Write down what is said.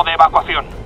de evacuación.